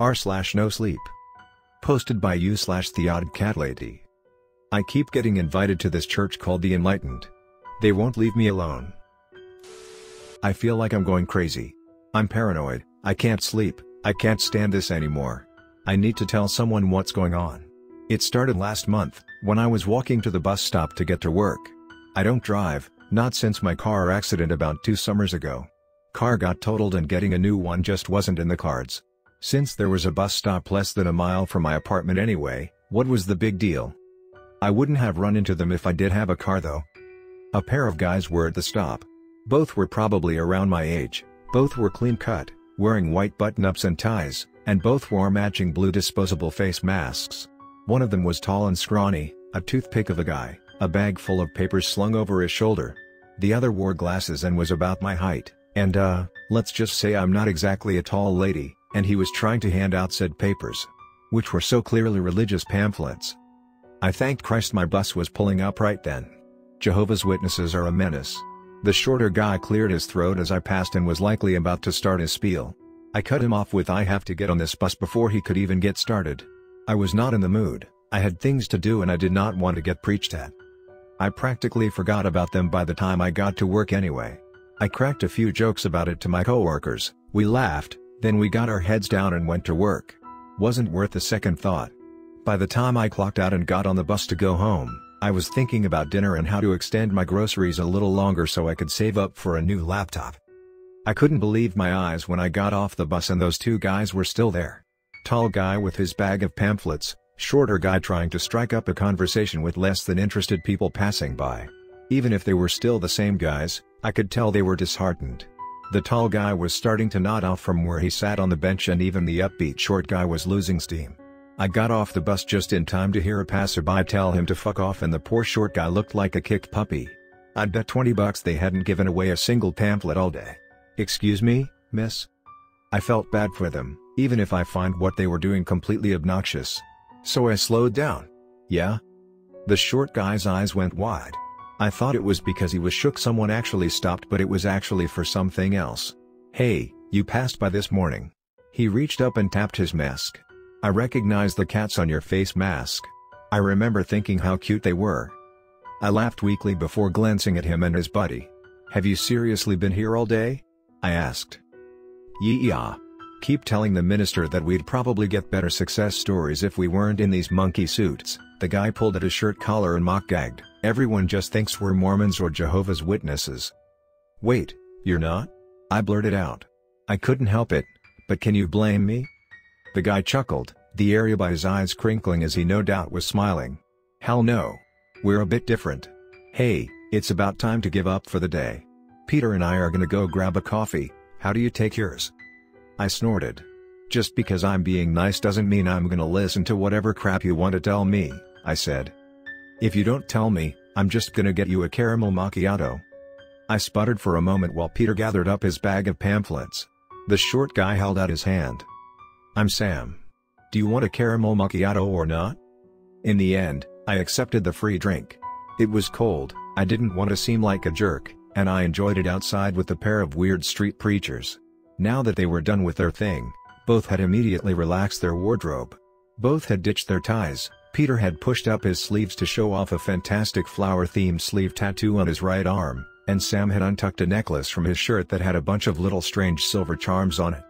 r slash no sleep. Posted by you slash theod cat lady. I keep getting invited to this church called the Enlightened. They won't leave me alone. I feel like I'm going crazy. I'm paranoid, I can't sleep, I can't stand this anymore. I need to tell someone what's going on. It started last month, when I was walking to the bus stop to get to work. I don't drive, not since my car accident about two summers ago. Car got totaled and getting a new one just wasn't in the cards. Since there was a bus stop less than a mile from my apartment anyway, what was the big deal? I wouldn't have run into them if I did have a car though. A pair of guys were at the stop. Both were probably around my age, both were clean cut, wearing white button-ups and ties, and both wore matching blue disposable face masks. One of them was tall and scrawny, a toothpick of a guy, a bag full of papers slung over his shoulder. The other wore glasses and was about my height, and uh, let's just say I'm not exactly a tall lady, and he was trying to hand out said papers. Which were so clearly religious pamphlets. I thanked Christ my bus was pulling up right then. Jehovah's Witnesses are a menace. The shorter guy cleared his throat as I passed and was likely about to start his spiel. I cut him off with I have to get on this bus before he could even get started. I was not in the mood, I had things to do and I did not want to get preached at. I practically forgot about them by the time I got to work anyway. I cracked a few jokes about it to my coworkers, we laughed, then we got our heads down and went to work. Wasn't worth a second thought. By the time I clocked out and got on the bus to go home, I was thinking about dinner and how to extend my groceries a little longer so I could save up for a new laptop. I couldn't believe my eyes when I got off the bus and those two guys were still there. Tall guy with his bag of pamphlets, shorter guy trying to strike up a conversation with less than interested people passing by. Even if they were still the same guys, I could tell they were disheartened. The tall guy was starting to nod off from where he sat on the bench and even the upbeat short guy was losing steam. I got off the bus just in time to hear a passerby tell him to fuck off and the poor short guy looked like a kicked puppy. I'd bet 20 bucks they hadn't given away a single pamphlet all day. Excuse me, miss? I felt bad for them, even if I find what they were doing completely obnoxious. So I slowed down. Yeah? The short guy's eyes went wide. I thought it was because he was shook someone actually stopped but it was actually for something else. Hey, you passed by this morning. He reached up and tapped his mask. I recognize the cats on your face mask. I remember thinking how cute they were. I laughed weakly before glancing at him and his buddy. Have you seriously been here all day? I asked. Yeah. Keep telling the minister that we'd probably get better success stories if we weren't in these monkey suits. The guy pulled at his shirt collar and mock gagged. Everyone just thinks we're Mormons or Jehovah's Witnesses. Wait, you're not? I blurted out. I couldn't help it, but can you blame me? The guy chuckled, the area by his eyes crinkling as he no doubt was smiling. Hell no. We're a bit different. Hey, it's about time to give up for the day. Peter and I are gonna go grab a coffee, how do you take yours? I snorted. Just because I'm being nice doesn't mean I'm gonna listen to whatever crap you want to tell me, I said. If you don't tell me, I'm just gonna get you a caramel macchiato. I sputtered for a moment while Peter gathered up his bag of pamphlets. The short guy held out his hand. I'm Sam. Do you want a caramel macchiato or not? In the end, I accepted the free drink. It was cold, I didn't want to seem like a jerk, and I enjoyed it outside with the pair of weird street preachers. Now that they were done with their thing, both had immediately relaxed their wardrobe. Both had ditched their ties, Peter had pushed up his sleeves to show off a fantastic flower-themed sleeve tattoo on his right arm, and Sam had untucked a necklace from his shirt that had a bunch of little strange silver charms on it.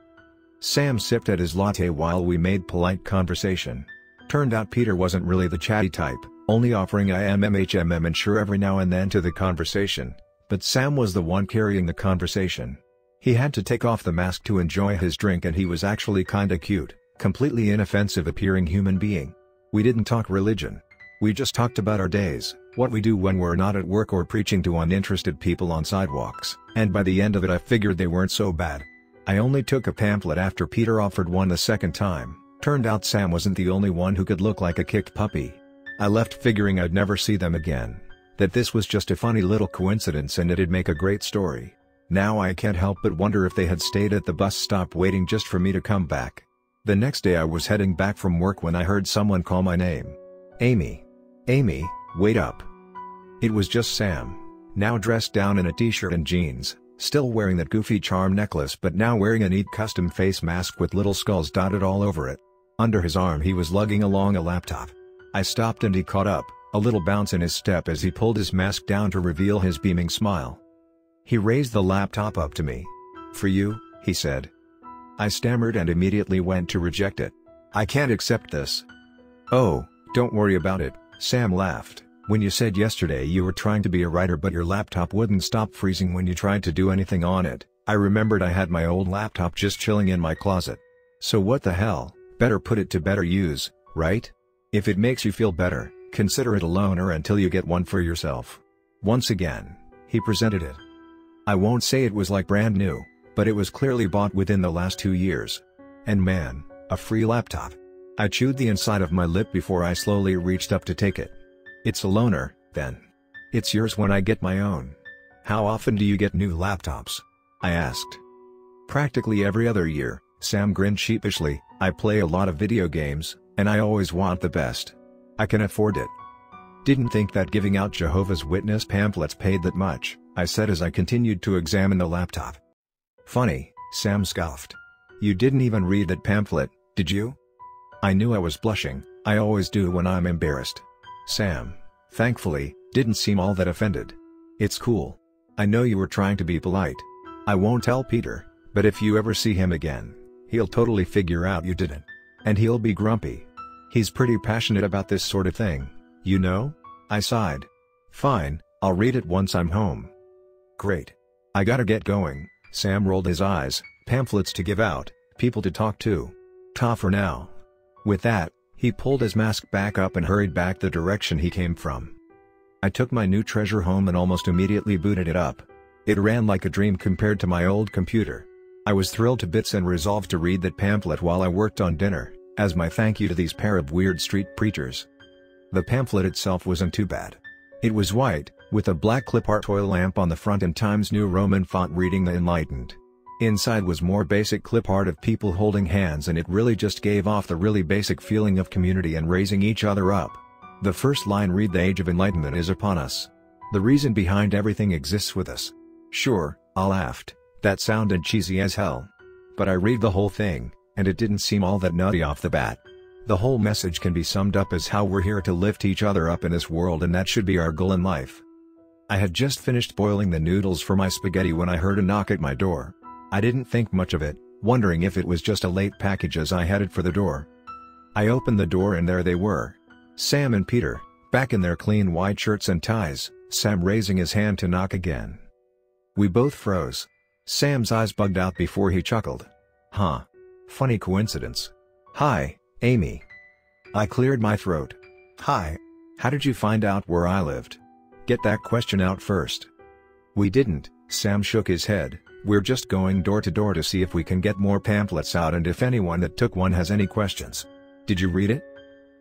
Sam sipped at his latte while we made polite conversation. Turned out Peter wasn't really the chatty type, only offering IMMHMM and sure every now and then to the conversation, but Sam was the one carrying the conversation. He had to take off the mask to enjoy his drink and he was actually kinda cute, completely inoffensive appearing human being. We didn't talk religion. We just talked about our days, what we do when we're not at work or preaching to uninterested people on sidewalks, and by the end of it I figured they weren't so bad. I only took a pamphlet after Peter offered one the second time, turned out Sam wasn't the only one who could look like a kicked puppy. I left figuring I'd never see them again. That this was just a funny little coincidence and it'd make a great story. Now I can't help but wonder if they had stayed at the bus stop waiting just for me to come back. The next day I was heading back from work when I heard someone call my name. Amy. Amy, wait up. It was just Sam. Now dressed down in a t-shirt and jeans, Still wearing that goofy charm necklace but now wearing a neat custom face mask with little skulls dotted all over it. Under his arm he was lugging along a laptop. I stopped and he caught up, a little bounce in his step as he pulled his mask down to reveal his beaming smile. He raised the laptop up to me. For you, he said. I stammered and immediately went to reject it. I can't accept this. Oh, don't worry about it, Sam laughed. When you said yesterday you were trying to be a writer but your laptop wouldn't stop freezing when you tried to do anything on it, I remembered I had my old laptop just chilling in my closet. So what the hell, better put it to better use, right? If it makes you feel better, consider it a loaner until you get one for yourself. Once again, he presented it. I won't say it was like brand new, but it was clearly bought within the last two years. And man, a free laptop. I chewed the inside of my lip before I slowly reached up to take it. It's a loaner, then. It's yours when I get my own. How often do you get new laptops? I asked. Practically every other year, Sam grinned sheepishly, I play a lot of video games, and I always want the best. I can afford it. Didn't think that giving out Jehovah's Witness pamphlets paid that much, I said as I continued to examine the laptop. Funny, Sam scoffed. You didn't even read that pamphlet, did you? I knew I was blushing, I always do when I'm embarrassed. Sam, thankfully, didn't seem all that offended. It's cool. I know you were trying to be polite. I won't tell Peter, but if you ever see him again, he'll totally figure out you didn't. And he'll be grumpy. He's pretty passionate about this sort of thing, you know? I sighed. Fine, I'll read it once I'm home. Great. I gotta get going, Sam rolled his eyes, pamphlets to give out, people to talk to. Ta for now. With that, he pulled his mask back up and hurried back the direction he came from. I took my new treasure home and almost immediately booted it up. It ran like a dream compared to my old computer. I was thrilled to bits and resolved to read that pamphlet while I worked on dinner, as my thank you to these pair of weird street preachers. The pamphlet itself wasn't too bad. It was white, with a black clip art oil lamp on the front and Times New Roman font reading The Enlightened. Inside was more basic clip art of people holding hands and it really just gave off the really basic feeling of community and raising each other up. The first line read the age of enlightenment is upon us. The reason behind everything exists with us. Sure, I laughed, that sounded cheesy as hell. But I read the whole thing, and it didn't seem all that nutty off the bat. The whole message can be summed up as how we're here to lift each other up in this world and that should be our goal in life. I had just finished boiling the noodles for my spaghetti when I heard a knock at my door. I didn't think much of it, wondering if it was just a late package as I headed for the door. I opened the door and there they were. Sam and Peter, back in their clean white shirts and ties, Sam raising his hand to knock again. We both froze. Sam's eyes bugged out before he chuckled. Huh. Funny coincidence. Hi, Amy. I cleared my throat. Hi. How did you find out where I lived? Get that question out first. We didn't, Sam shook his head, we're just going door to door to see if we can get more pamphlets out and if anyone that took one has any questions. Did you read it?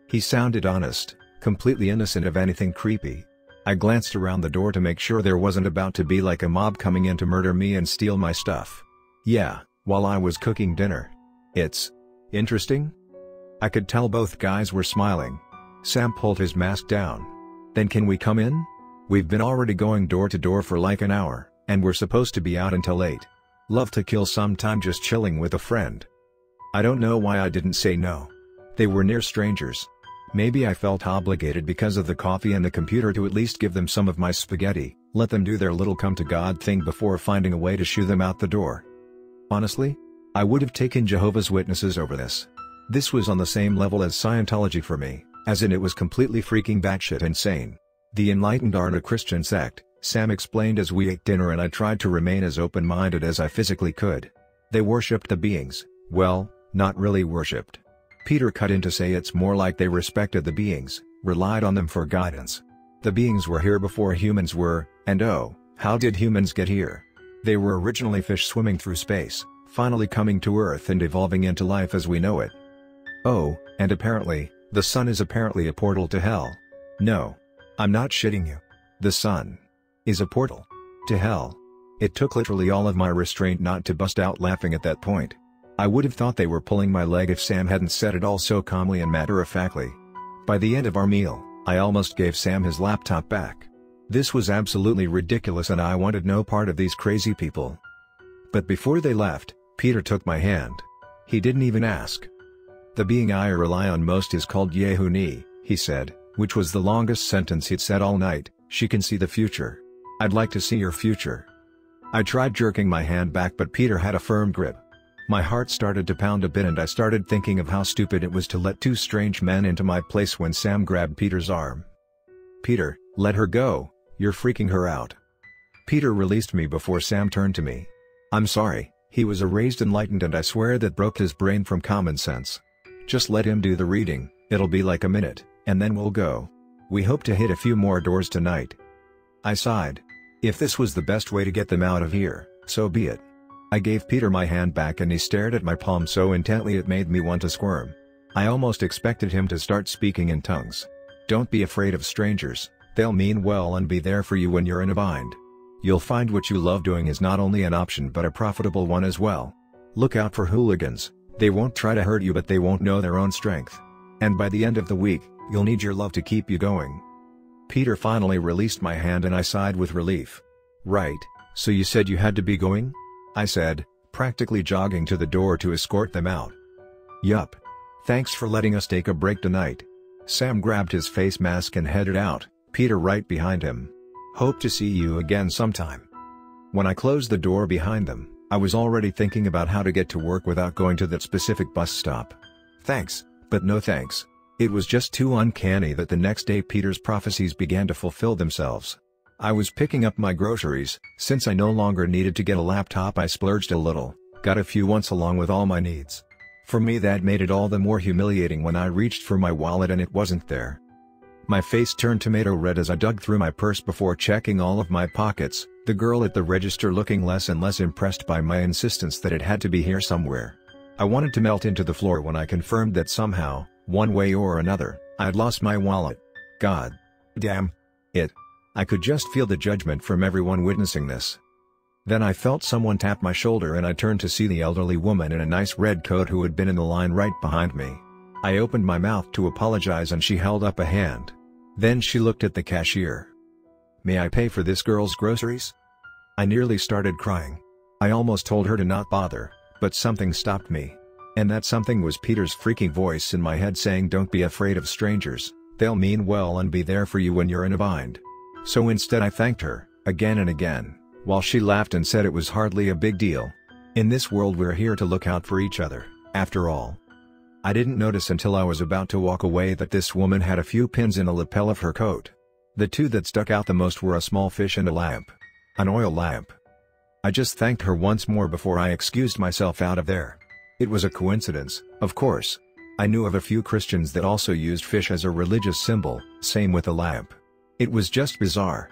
He sounded honest, completely innocent of anything creepy. I glanced around the door to make sure there wasn't about to be like a mob coming in to murder me and steal my stuff. Yeah, while I was cooking dinner. It's interesting? I could tell both guys were smiling. Sam pulled his mask down. Then can we come in? We've been already going door to door for like an hour. And we're supposed to be out until 8. Love to kill some time just chilling with a friend. I don't know why I didn't say no. They were near strangers. Maybe I felt obligated because of the coffee and the computer to at least give them some of my spaghetti, let them do their little come to God thing before finding a way to shoo them out the door. Honestly? I would have taken Jehovah's Witnesses over this. This was on the same level as Scientology for me, as in it was completely freaking batshit insane. The Enlightened aren't a Christian sect, Sam explained as we ate dinner and I tried to remain as open-minded as I physically could. They worshipped the beings, well, not really worshipped. Peter cut in to say it's more like they respected the beings, relied on them for guidance. The beings were here before humans were, and oh, how did humans get here? They were originally fish swimming through space, finally coming to Earth and evolving into life as we know it. Oh, and apparently, the sun is apparently a portal to hell. No. I'm not shitting you. The sun is a portal. To hell. It took literally all of my restraint not to bust out laughing at that point. I would have thought they were pulling my leg if Sam hadn't said it all so calmly and matter-of-factly. By the end of our meal, I almost gave Sam his laptop back. This was absolutely ridiculous and I wanted no part of these crazy people. But before they left, Peter took my hand. He didn't even ask. The being I rely on most is called Yehuni, he said, which was the longest sentence he'd said all night, she can see the future. I'd like to see your future. I tried jerking my hand back but Peter had a firm grip. My heart started to pound a bit and I started thinking of how stupid it was to let two strange men into my place when Sam grabbed Peter's arm. Peter, let her go, you're freaking her out. Peter released me before Sam turned to me. I'm sorry, he was erased enlightened and I swear that broke his brain from common sense. Just let him do the reading, it'll be like a minute, and then we'll go. We hope to hit a few more doors tonight. I sighed. If this was the best way to get them out of here, so be it. I gave Peter my hand back and he stared at my palm so intently it made me want to squirm. I almost expected him to start speaking in tongues. Don't be afraid of strangers, they'll mean well and be there for you when you're in a bind. You'll find what you love doing is not only an option but a profitable one as well. Look out for hooligans, they won't try to hurt you but they won't know their own strength. And by the end of the week, you'll need your love to keep you going. Peter finally released my hand and I sighed with relief. Right, so you said you had to be going? I said, practically jogging to the door to escort them out. Yup. Thanks for letting us take a break tonight. Sam grabbed his face mask and headed out, Peter right behind him. Hope to see you again sometime. When I closed the door behind them, I was already thinking about how to get to work without going to that specific bus stop. Thanks, but no thanks. It was just too uncanny that the next day Peter's prophecies began to fulfill themselves. I was picking up my groceries, since I no longer needed to get a laptop I splurged a little, got a few once along with all my needs. For me that made it all the more humiliating when I reached for my wallet and it wasn't there. My face turned tomato red as I dug through my purse before checking all of my pockets, the girl at the register looking less and less impressed by my insistence that it had to be here somewhere. I wanted to melt into the floor when I confirmed that somehow, one way or another, I'd lost my wallet. God. Damn. It. I could just feel the judgment from everyone witnessing this. Then I felt someone tap my shoulder and I turned to see the elderly woman in a nice red coat who had been in the line right behind me. I opened my mouth to apologize and she held up a hand. Then she looked at the cashier. May I pay for this girl's groceries? I nearly started crying. I almost told her to not bother, but something stopped me. And that something was Peter's freaking voice in my head saying don't be afraid of strangers, they'll mean well and be there for you when you're in a bind. So instead I thanked her, again and again, while she laughed and said it was hardly a big deal. In this world we're here to look out for each other, after all. I didn't notice until I was about to walk away that this woman had a few pins in the lapel of her coat. The two that stuck out the most were a small fish and a lamp. An oil lamp. I just thanked her once more before I excused myself out of there. It was a coincidence, of course. I knew of a few Christians that also used fish as a religious symbol, same with a lamp. It was just bizarre.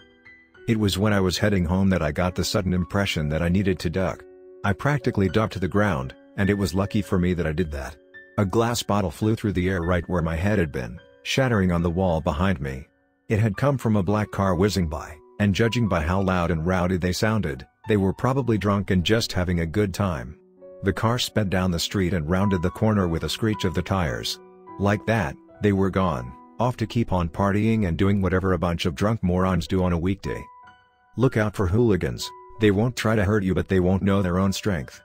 It was when I was heading home that I got the sudden impression that I needed to duck. I practically ducked to the ground, and it was lucky for me that I did that. A glass bottle flew through the air right where my head had been, shattering on the wall behind me. It had come from a black car whizzing by, and judging by how loud and rowdy they sounded, they were probably drunk and just having a good time. The car sped down the street and rounded the corner with a screech of the tires. Like that, they were gone, off to keep on partying and doing whatever a bunch of drunk morons do on a weekday. Look out for hooligans, they won't try to hurt you but they won't know their own strength.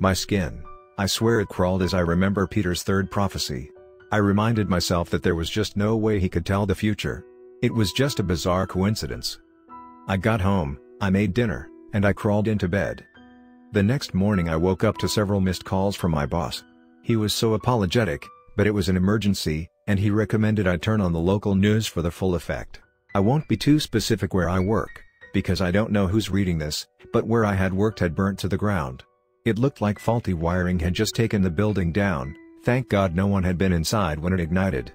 My skin. I swear it crawled as I remember Peter's third prophecy. I reminded myself that there was just no way he could tell the future. It was just a bizarre coincidence. I got home, I made dinner, and I crawled into bed. The next morning I woke up to several missed calls from my boss. He was so apologetic, but it was an emergency, and he recommended I turn on the local news for the full effect. I won't be too specific where I work, because I don't know who's reading this, but where I had worked had burnt to the ground. It looked like faulty wiring had just taken the building down, thank God no one had been inside when it ignited.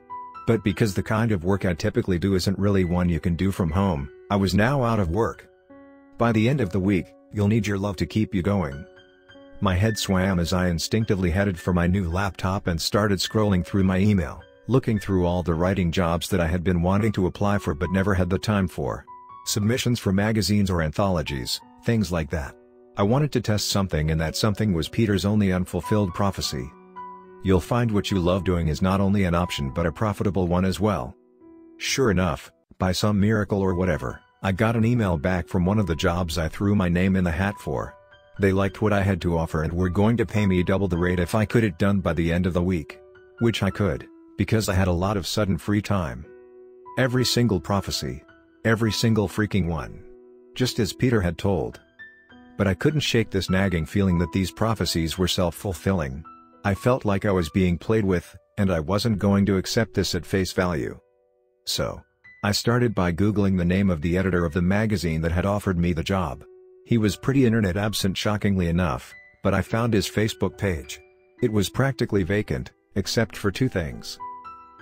But because the kind of work I typically do isn't really one you can do from home, I was now out of work. By the end of the week, You'll need your love to keep you going. My head swam as I instinctively headed for my new laptop and started scrolling through my email, looking through all the writing jobs that I had been wanting to apply for but never had the time for. Submissions for magazines or anthologies, things like that. I wanted to test something and that something was Peter's only unfulfilled prophecy. You'll find what you love doing is not only an option but a profitable one as well. Sure enough, by some miracle or whatever, I got an email back from one of the jobs I threw my name in the hat for. They liked what I had to offer and were going to pay me double the rate if I could it done by the end of the week. Which I could, because I had a lot of sudden free time. Every single prophecy. Every single freaking one. Just as Peter had told. But I couldn't shake this nagging feeling that these prophecies were self-fulfilling. I felt like I was being played with, and I wasn't going to accept this at face value. So. I started by googling the name of the editor of the magazine that had offered me the job. He was pretty internet absent shockingly enough, but I found his Facebook page. It was practically vacant, except for two things.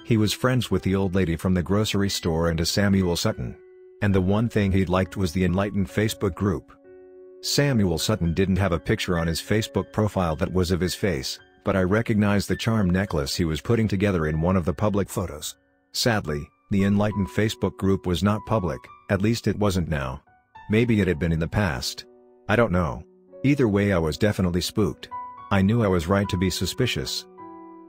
He was friends with the old lady from the grocery store and a Samuel Sutton. And the one thing he'd liked was the Enlightened Facebook group. Samuel Sutton didn't have a picture on his Facebook profile that was of his face, but I recognized the charm necklace he was putting together in one of the public photos. Sadly, the Enlightened Facebook group was not public, at least it wasn't now. Maybe it had been in the past. I don't know. Either way I was definitely spooked. I knew I was right to be suspicious.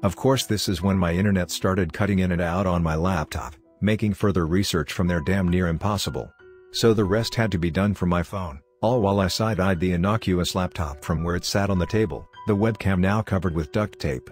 Of course this is when my internet started cutting in and out on my laptop, making further research from there damn near impossible. So the rest had to be done from my phone, all while I side-eyed the innocuous laptop from where it sat on the table, the webcam now covered with duct tape.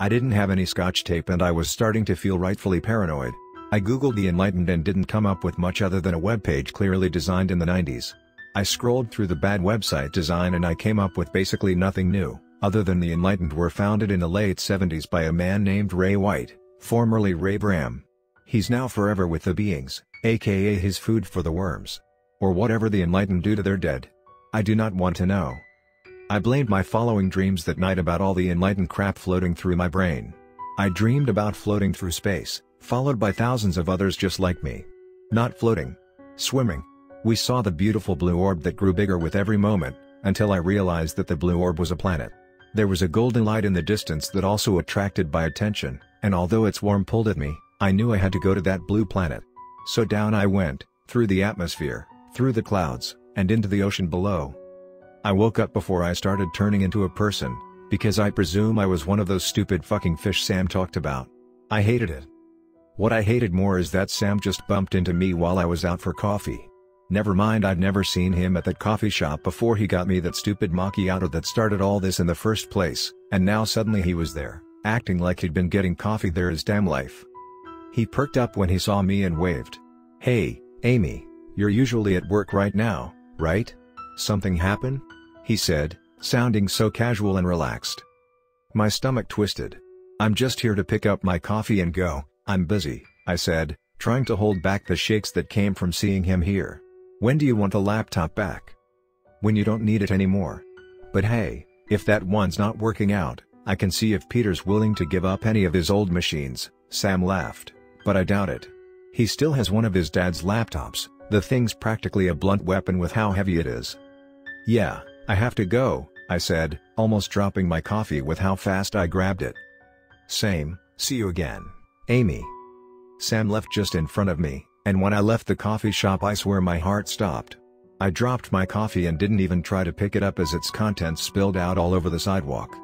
I didn't have any scotch tape and I was starting to feel rightfully paranoid. I googled the Enlightened and didn't come up with much other than a webpage clearly designed in the 90s. I scrolled through the bad website design and I came up with basically nothing new, other than the Enlightened were founded in the late 70s by a man named Ray White, formerly Ray Bram. He's now forever with the beings, aka his food for the worms. Or whatever the Enlightened do to their dead. I do not want to know. I blamed my following dreams that night about all the enlightened crap floating through my brain. I dreamed about floating through space, followed by thousands of others just like me. Not floating. Swimming. We saw the beautiful blue orb that grew bigger with every moment, until I realized that the blue orb was a planet. There was a golden light in the distance that also attracted my attention, and although its warm pulled at me, I knew I had to go to that blue planet. So down I went, through the atmosphere, through the clouds, and into the ocean below. I woke up before I started turning into a person, because I presume I was one of those stupid fucking fish Sam talked about. I hated it. What I hated more is that Sam just bumped into me while I was out for coffee. Never mind I'd never seen him at that coffee shop before he got me that stupid macchiato that started all this in the first place, and now suddenly he was there, acting like he'd been getting coffee there his damn life. He perked up when he saw me and waved. Hey, Amy, you're usually at work right now, right? Something happen? He said, sounding so casual and relaxed. My stomach twisted. I'm just here to pick up my coffee and go, I'm busy, I said, trying to hold back the shakes that came from seeing him here. When do you want the laptop back? When you don't need it anymore. But hey, if that one's not working out, I can see if Peter's willing to give up any of his old machines, Sam laughed, but I doubt it. He still has one of his dad's laptops, the thing's practically a blunt weapon with how heavy it is. Yeah, I have to go, I said, almost dropping my coffee with how fast I grabbed it. Same, see you again. Amy. Sam left just in front of me, and when I left the coffee shop I swear my heart stopped. I dropped my coffee and didn't even try to pick it up as its contents spilled out all over the sidewalk.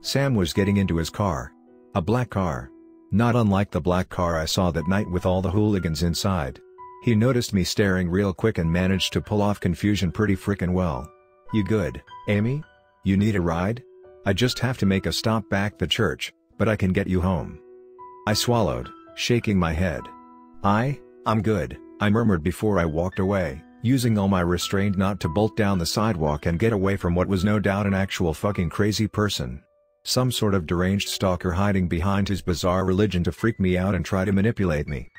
Sam was getting into his car. A black car. Not unlike the black car I saw that night with all the hooligans inside. He noticed me staring real quick and managed to pull off confusion pretty frickin' well. You good, Amy? You need a ride? I just have to make a stop back the church, but I can get you home. I swallowed, shaking my head. I, I'm good, I murmured before I walked away, using all my restraint not to bolt down the sidewalk and get away from what was no doubt an actual fucking crazy person. Some sort of deranged stalker hiding behind his bizarre religion to freak me out and try to manipulate me.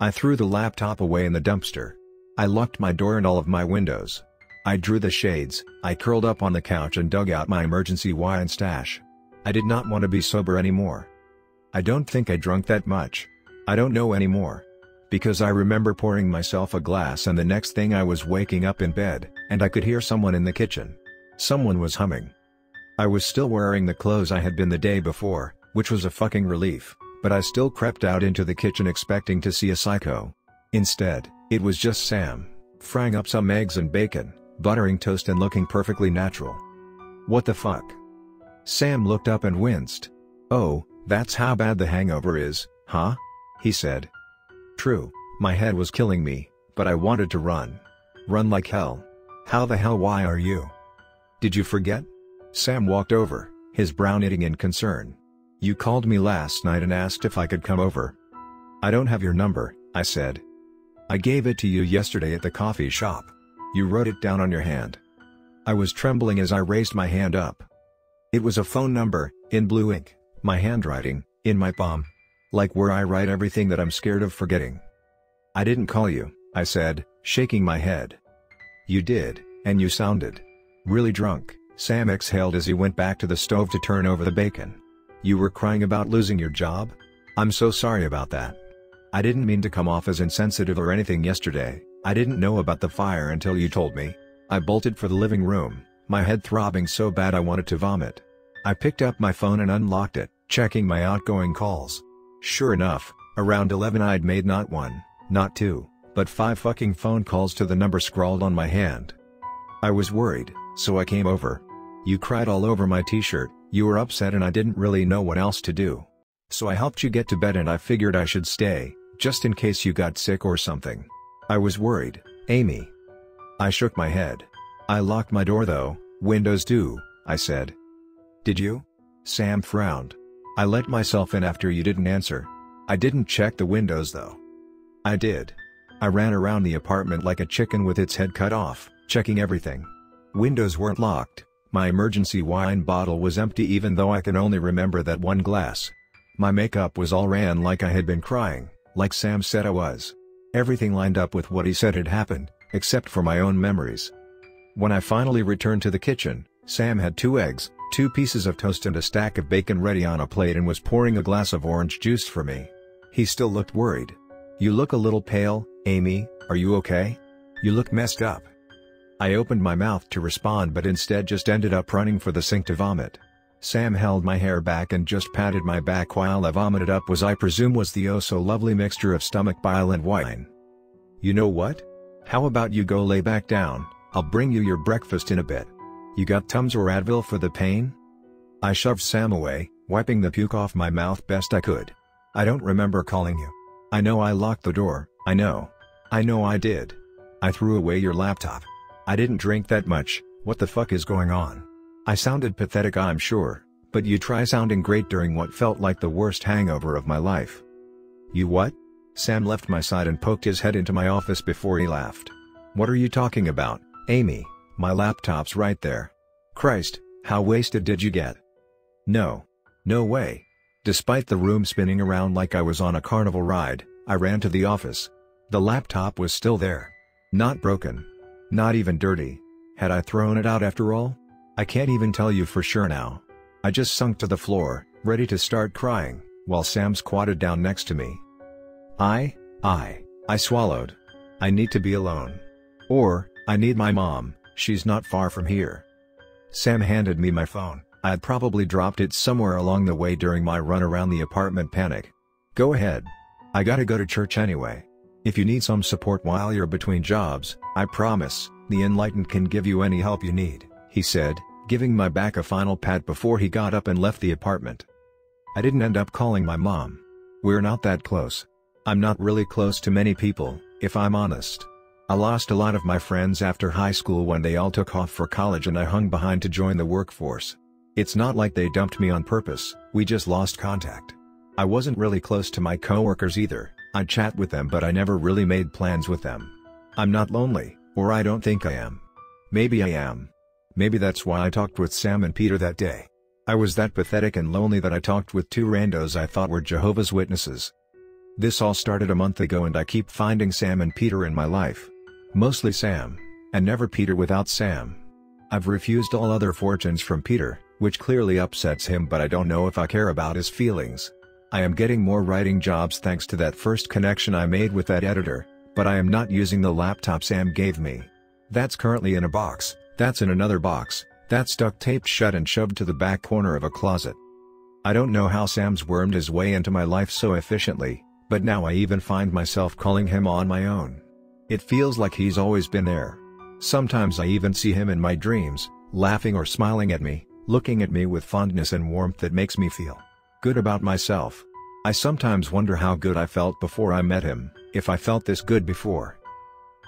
I threw the laptop away in the dumpster. I locked my door and all of my windows. I drew the shades, I curled up on the couch and dug out my emergency wine stash. I did not want to be sober anymore. I don't think I drunk that much. I don't know anymore. Because I remember pouring myself a glass and the next thing I was waking up in bed, and I could hear someone in the kitchen. Someone was humming. I was still wearing the clothes I had been the day before, which was a fucking relief, but I still crept out into the kitchen expecting to see a psycho. Instead, it was just Sam, frying up some eggs and bacon, buttering toast and looking perfectly natural. What the fuck? Sam looked up and winced. Oh, that's how bad the hangover is, huh? He said. True, my head was killing me, but I wanted to run. Run like hell. How the hell why are you? Did you forget? Sam walked over, his brow knitting in concern. You called me last night and asked if I could come over. I don't have your number, I said. I gave it to you yesterday at the coffee shop. You wrote it down on your hand. I was trembling as I raised my hand up. It was a phone number, in blue ink, my handwriting, in my palm. Like where I write everything that I'm scared of forgetting. I didn't call you, I said, shaking my head. You did, and you sounded really drunk, Sam exhaled as he went back to the stove to turn over the bacon. You were crying about losing your job? I'm so sorry about that. I didn't mean to come off as insensitive or anything yesterday, I didn't know about the fire until you told me. I bolted for the living room, my head throbbing so bad I wanted to vomit. I picked up my phone and unlocked it, checking my outgoing calls. Sure enough, around 11 I'd made not one, not two, but five fucking phone calls to the number scrawled on my hand. I was worried, so I came over. You cried all over my t-shirt, you were upset and I didn't really know what else to do. So I helped you get to bed and I figured I should stay, just in case you got sick or something. I was worried, Amy. I shook my head. I locked my door though, windows do, I said. Did you? Sam frowned. I let myself in after you didn't answer. I didn't check the windows though. I did. I ran around the apartment like a chicken with its head cut off, checking everything. Windows weren't locked, my emergency wine bottle was empty even though I can only remember that one glass. My makeup was all ran like I had been crying, like Sam said I was. Everything lined up with what he said had happened, except for my own memories. When I finally returned to the kitchen, Sam had two eggs, two pieces of toast and a stack of bacon ready on a plate and was pouring a glass of orange juice for me. He still looked worried. You look a little pale, Amy, are you okay? You look messed up. I opened my mouth to respond but instead just ended up running for the sink to vomit. Sam held my hair back and just patted my back while I vomited up was I presume was the oh so lovely mixture of stomach bile and wine. You know what? How about you go lay back down, I'll bring you your breakfast in a bit. You got Tums or Advil for the pain? I shoved Sam away, wiping the puke off my mouth best I could. I don't remember calling you. I know I locked the door, I know. I know I did. I threw away your laptop. I didn't drink that much, what the fuck is going on? I sounded pathetic I'm sure, but you try sounding great during what felt like the worst hangover of my life. You what? Sam left my side and poked his head into my office before he laughed. What are you talking about, Amy? My laptop's right there. Christ, how wasted did you get? No. No way. Despite the room spinning around like I was on a carnival ride, I ran to the office. The laptop was still there. Not broken, not even dirty. Had I thrown it out after all? I can't even tell you for sure now. I just sunk to the floor, ready to start crying, while Sam squatted down next to me. I, I, I swallowed. I need to be alone. Or, I need my mom, she's not far from here. Sam handed me my phone, I had probably dropped it somewhere along the way during my run around the apartment panic. Go ahead. I gotta go to church anyway. If you need some support while you're between jobs, I promise, the Enlightened can give you any help you need, he said, giving my back a final pat before he got up and left the apartment. I didn't end up calling my mom. We're not that close. I'm not really close to many people, if I'm honest. I lost a lot of my friends after high school when they all took off for college and I hung behind to join the workforce. It's not like they dumped me on purpose, we just lost contact. I wasn't really close to my coworkers either, I'd chat with them but I never really made plans with them. I'm not lonely, or I don't think I am. Maybe I am. Maybe that's why I talked with Sam and Peter that day. I was that pathetic and lonely that I talked with two randos I thought were Jehovah's Witnesses. This all started a month ago and I keep finding Sam and Peter in my life. Mostly Sam, and never Peter without Sam. I've refused all other fortunes from Peter, which clearly upsets him but I don't know if I care about his feelings. I am getting more writing jobs thanks to that first connection I made with that editor, but I am not using the laptop Sam gave me. That's currently in a box, that's in another box, that's duct taped shut and shoved to the back corner of a closet. I don't know how Sam's wormed his way into my life so efficiently, but now I even find myself calling him on my own. It feels like he's always been there. Sometimes I even see him in my dreams, laughing or smiling at me, looking at me with fondness and warmth that makes me feel good about myself. I sometimes wonder how good I felt before I met him, if I felt this good before.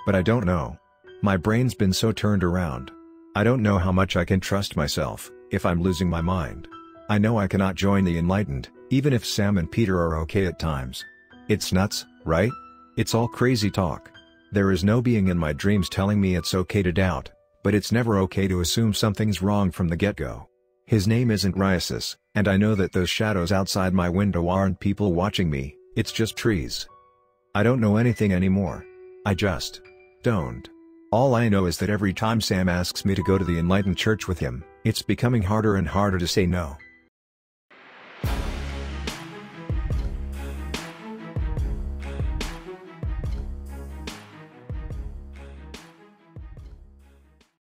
But I don't know. My brain's been so turned around. I don't know how much I can trust myself, if I'm losing my mind. I know I cannot join the enlightened, even if Sam and Peter are okay at times. It's nuts, right? It's all crazy talk. There is no being in my dreams telling me it's okay to doubt, but it's never okay to assume something's wrong from the get-go. His name isn't Ryasis, and I know that those shadows outside my window aren't people watching me, it's just trees. I don't know anything anymore. I just don't. All I know is that every time Sam asks me to go to the Enlightened Church with him, it's becoming harder and harder to say no.